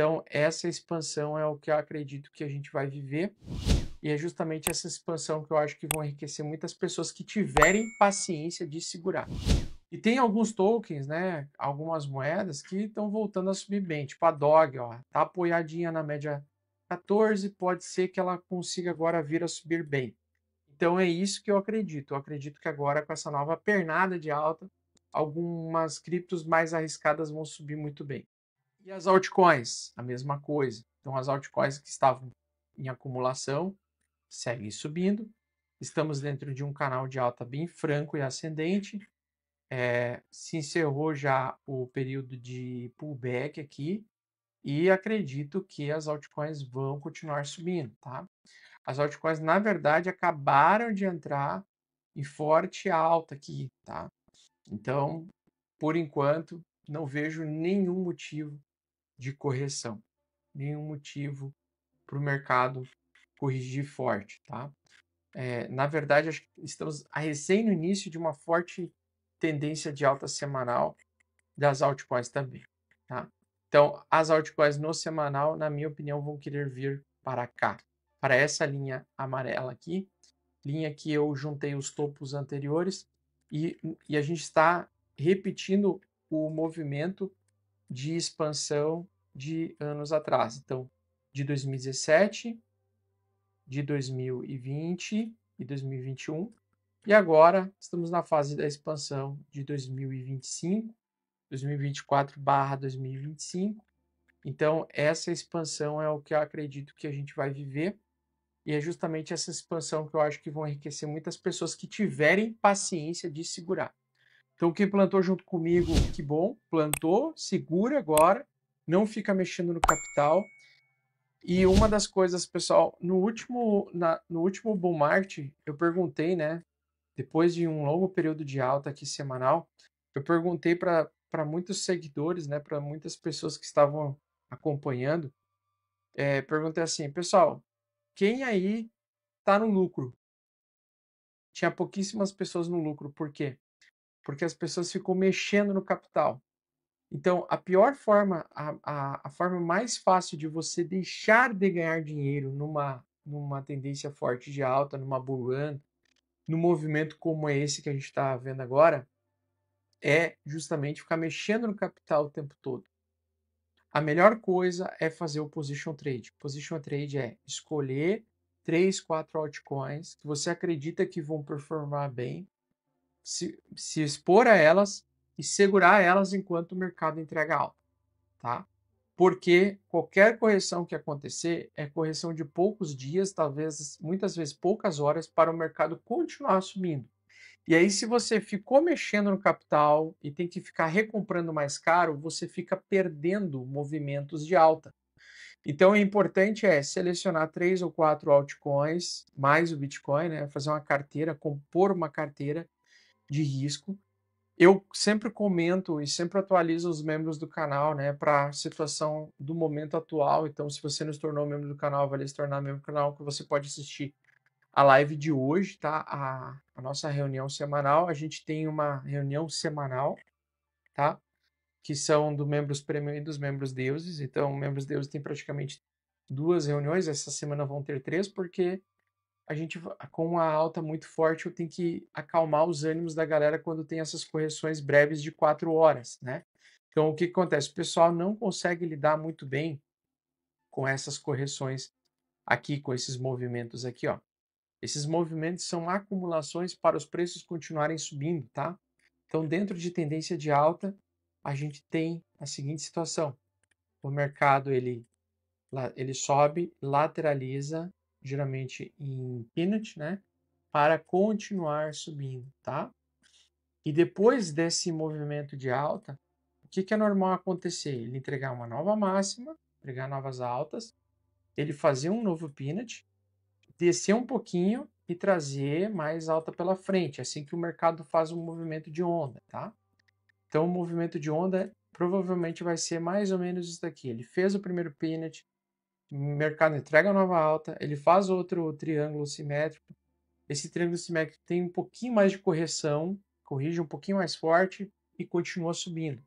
Então, essa expansão é o que eu acredito que a gente vai viver. E é justamente essa expansão que eu acho que vão enriquecer muitas pessoas que tiverem paciência de segurar. E tem alguns tokens, né? Algumas moedas que estão voltando a subir bem, tipo a DOG, ó, tá apoiadinha na média 14, pode ser que ela consiga agora vir a subir bem. Então é isso que eu acredito. Eu acredito que agora com essa nova pernada de alta, algumas criptos mais arriscadas vão subir muito bem. E as altcoins, a mesma coisa. Então as altcoins que estavam em acumulação seguem subindo. Estamos dentro de um canal de alta bem franco e ascendente é, se encerrou já o período de pullback aqui e acredito que as altcoins vão continuar subindo, tá? As altcoins, na verdade, acabaram de entrar em forte alta aqui, tá? Então, por enquanto, não vejo nenhum motivo de correção, nenhum motivo para o mercado corrigir forte, tá? É, na verdade, estamos a recém no início de uma forte tendência de alta semanal das altcoins também, tá? Então, as altcoins no semanal, na minha opinião, vão querer vir para cá, para essa linha amarela aqui, linha que eu juntei os topos anteriores e, e a gente está repetindo o movimento de expansão de anos atrás. Então, de 2017, de 2020 e 2021 e agora estamos na fase da expansão de 2025, 2024/2025. Então, essa expansão é o que eu acredito que a gente vai viver. E é justamente essa expansão que eu acho que vão enriquecer muitas pessoas que tiverem paciência de segurar. Então, quem plantou junto comigo, que bom, plantou, segura agora, não fica mexendo no capital. E uma das coisas, pessoal, no último, na, no último bull market, eu perguntei, né, depois de um longo período de alta aqui semanal, eu perguntei para muitos seguidores, né, para muitas pessoas que estavam acompanhando, é, perguntei assim, pessoal, quem aí está no lucro? Tinha pouquíssimas pessoas no lucro, por quê? Porque as pessoas ficam mexendo no capital. Então, a pior forma, a, a, a forma mais fácil de você deixar de ganhar dinheiro numa, numa tendência forte de alta, numa bull run, no movimento como é esse que a gente está vendo agora, é justamente ficar mexendo no capital o tempo todo. A melhor coisa é fazer o position trade. Position trade é escolher três, quatro altcoins que você acredita que vão performar bem, se, se expor a elas e segurar elas enquanto o mercado entrega alta, tá? porque qualquer correção que acontecer é correção de poucos dias, talvez muitas vezes poucas horas, para o mercado continuar subindo. E aí, se você ficou mexendo no capital e tem que ficar recomprando mais caro, você fica perdendo movimentos de alta. Então, o importante é selecionar três ou quatro altcoins, mais o Bitcoin, né? fazer uma carteira, compor uma carteira de risco eu sempre comento e sempre atualizo os membros do canal, né, para a situação do momento atual. Então, se você não se tornou membro do canal, vale se tornar membro do canal, que você pode assistir a live de hoje, tá? A, a nossa reunião semanal. A gente tem uma reunião semanal, tá? Que são dos membros premium e dos membros deuses. Então, membros deuses tem praticamente duas reuniões. Essa semana vão ter três, porque a gente, com uma alta muito forte, eu tenho que acalmar os ânimos da galera quando tem essas correções breves de quatro horas, né? Então, o que acontece? O pessoal não consegue lidar muito bem com essas correções aqui, com esses movimentos aqui, ó. Esses movimentos são acumulações para os preços continuarem subindo, tá? Então, dentro de tendência de alta, a gente tem a seguinte situação. O mercado, ele, ele sobe, lateraliza, geralmente em peanut, né? Para continuar subindo, tá? E depois desse movimento de alta, o que, que é normal acontecer? Ele entregar uma nova máxima, entregar novas altas, ele fazer um novo peanut, descer um pouquinho e trazer mais alta pela frente, assim que o mercado faz um movimento de onda, tá? Então, o movimento de onda provavelmente vai ser mais ou menos isso daqui. Ele fez o primeiro peanut, mercado entrega nova alta, ele faz outro triângulo simétrico. Esse triângulo simétrico tem um pouquinho mais de correção, corrige um pouquinho mais forte e continua subindo.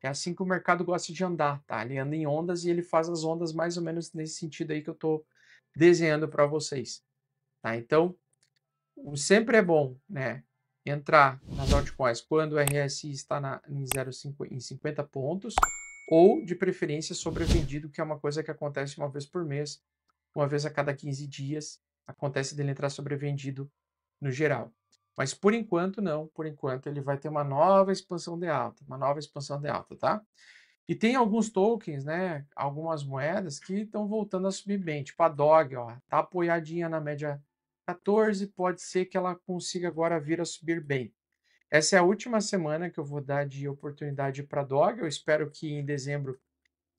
É assim que o mercado gosta de andar, tá? Ele anda em ondas e ele faz as ondas mais ou menos nesse sentido aí que eu estou desenhando para vocês, tá? Então, sempre é bom, né? Entrar nas altcoins quando o RSI está na, em, 0,5, em 50 pontos ou, de preferência, sobrevendido, que é uma coisa que acontece uma vez por mês, uma vez a cada 15 dias, acontece dele entrar sobrevendido no geral. Mas por enquanto não, por enquanto ele vai ter uma nova expansão de alta, uma nova expansão de alta, tá? E tem alguns tokens, né, algumas moedas que estão voltando a subir bem, tipo a DOG, ó, tá apoiadinha na média 14, pode ser que ela consiga agora vir a subir bem. Essa é a última semana que eu vou dar de oportunidade para DOG, eu espero que em dezembro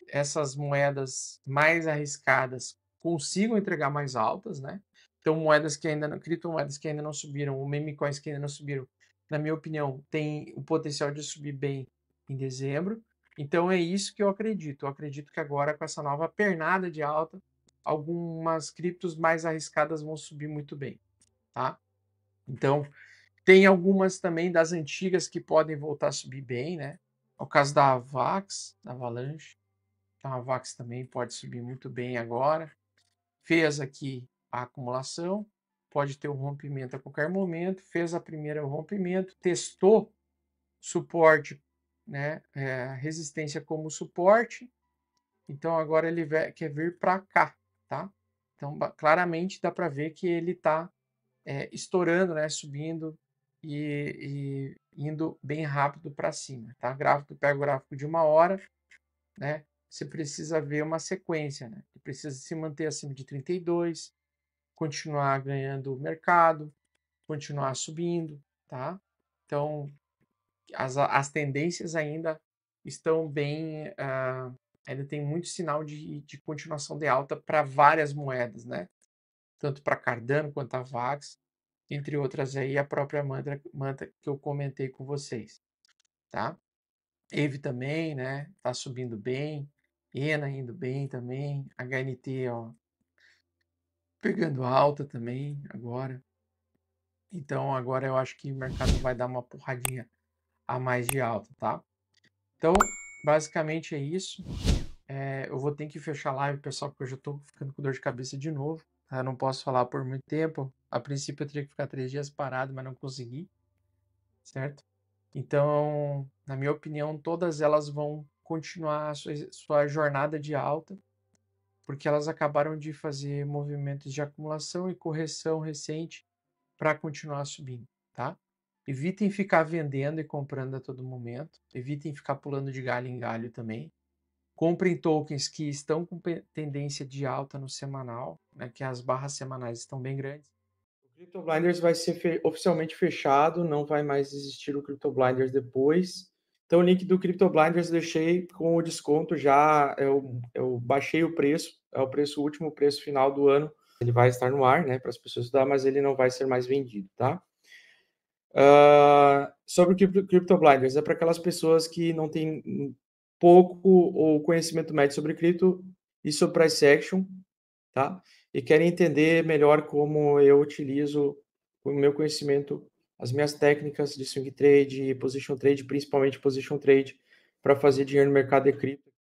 essas moedas mais arriscadas consigam entregar mais altas, né? Então, moedas que ainda não, criptomoedas que ainda não subiram, ou meme coins que ainda não subiram, na minha opinião, tem o potencial de subir bem em dezembro. Então, é isso que eu acredito. Eu acredito que agora, com essa nova pernada de alta, algumas criptos mais arriscadas vão subir muito bem, tá? Então, tem algumas também das antigas que podem voltar a subir bem, né? O caso da Avax, da Avalanche. Então, a Avax também pode subir muito bem agora. Fez aqui a acumulação, pode ter um rompimento a qualquer momento, fez a primeira rompimento, testou suporte, né, é, resistência como suporte, então agora ele quer vir para cá, tá? Então claramente dá para ver que ele está é, estourando, né, subindo e, e indo bem rápido para cima, tá? Gráfico, pega o gráfico de uma hora, né? Você precisa ver uma sequência, né? Precisa se manter acima de 32, continuar ganhando mercado, continuar subindo, tá? Então, as, as tendências ainda estão bem, uh, ainda tem muito sinal de, de continuação de alta para várias moedas, né? Tanto para Cardano quanto a Vax, entre outras aí a própria manta, que eu comentei com vocês, tá? EVE também, né? Tá subindo bem, ENA indo bem também, HNT, ó, pegando alta também agora. Então agora eu acho que o mercado vai dar uma porradinha a mais de alta, tá? Então, basicamente é isso. É, eu vou ter que fechar a live, pessoal, porque eu já tô ficando com dor de cabeça de novo. Eu não posso falar por muito tempo. A princípio eu teria que ficar três dias parado, mas não consegui. Certo? Então, na minha opinião, todas elas vão continuar sua, sua jornada de alta porque elas acabaram de fazer movimentos de acumulação e correção recente para continuar subindo, tá? Evitem ficar vendendo e comprando a todo momento. Evitem ficar pulando de galho em galho também. Comprem tokens que estão com tendência de alta no semanal, né, que as barras semanais estão bem grandes. O Crypto Blinders vai ser fe oficialmente fechado, não vai mais existir o Crypto Blinders depois. Então, o link do Crypto Blinders deixei com o desconto já. Eu, eu baixei o preço, é o preço, o último preço final do ano. Ele vai estar no ar, né, para as pessoas estudar, mas ele não vai ser mais vendido, tá? Uh, sobre o Crypto, Blinders, é para aquelas pessoas que não têm pouco ou conhecimento médio sobre cripto e sobre price action, tá? E querem entender melhor como eu utilizo o meu conhecimento as minhas técnicas de swing trade, position trade, principalmente position trade, para fazer dinheiro no mercado de cripto.